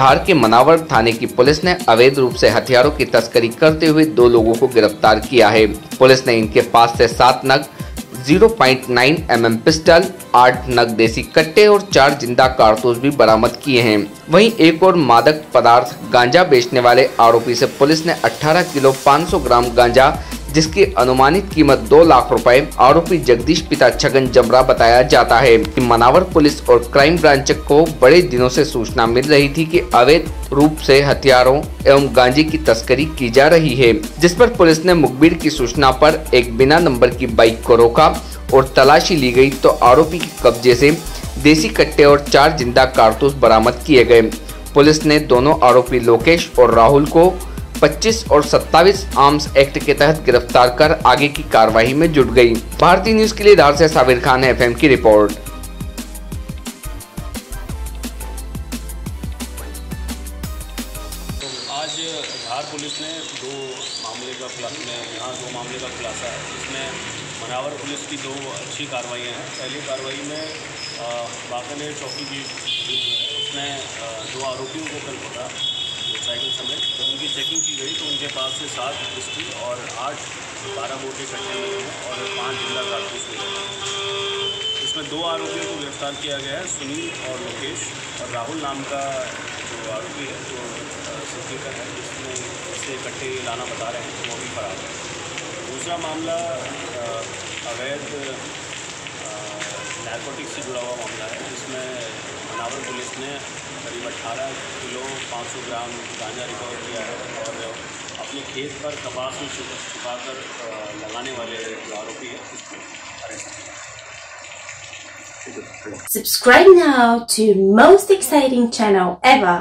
धार के मनावर थाने की पुलिस ने अवैध रूप से हथियारों की तस्करी करते हुए दो लोगों को गिरफ़्तार किया है। पुलिस ने इनके पास से सात नग 0.9 एम पिस्टल, आठ नग देसी कट्टे और चार ज़िंदा कारतूस भी बरामद किए हैं। वहीं एक और मादक पदार्थ गांजा बेचने वाले आरोपी से पुलिस ने 18 किलो 500 ग्राम गांजा जिसकी अनुमानित कीमत दो लाख रुपए, आरोपी जगदीश पिता छगन जमरा बताया जाता है। कि मनावर पुलिस और क्राइम ब्रांच को बड़े दिनों से सूचना मिल रही थी कि अवैध रूप से हथियारों एवं गांजे की तस्करी की जा रही है, जिस पर पुलिस ने मुखबिर की सूचना पर एक बिना नंबर की बाइक को रोका और तलाशी ली गई तो आरोपी के कब्जे से देसी कट्टे और चार ज़िंदा कारतूस बरामद किए गए। पुलिस ने दोनों आरोपी लोकेश और राहुल को 25 और 27 आर्म्स एक्ट के तहत गिरफ़्तार कर आगे की कार्रवाई में जुट गई। भारतीय न्यूज़ के लिए धार से साबिर खान एफएम की रिपोर्ट। आज धार पुलिस ने दो मामले का खुलासा यहाँ दो मामले का खुलासा है। इसमें मनावर पुलिस की दो अच्छी हैं। पहली कार्रवाई में चौकी की उसने दो आरोपियों को कल पकड़ा। मोटरसाइकिल समेत जब उनकी चेकिंग की गई तो उनके पास से सात पिस्टल और आठ बारह बोटे कट्टे मिले हैं और पाँच ज़िंदा कारतूस मिले हैं। इसमें दो आरोपियों को गिरफ़्तार किया गया है, सुनील और लोकेश और राहुल नाम का जो आरोपी है, जो सिटी का है, जिसमें इससे कट्टे लाना बता रहे हैं तो वो भी फरार है। दूसरा मामला अवैध नारकोटिक्स से जुड़ा हुआ मामला है, जिसमें मनावर पुलिस ने करीब 18 किलो 500 ग्राम गांजा रिकवर किया है और अपने खेत पर कपास में छुपा कर लगाने वाले जो आरोपी है उसको अरेस्ट किया Subscribe now to most exciting channel ever.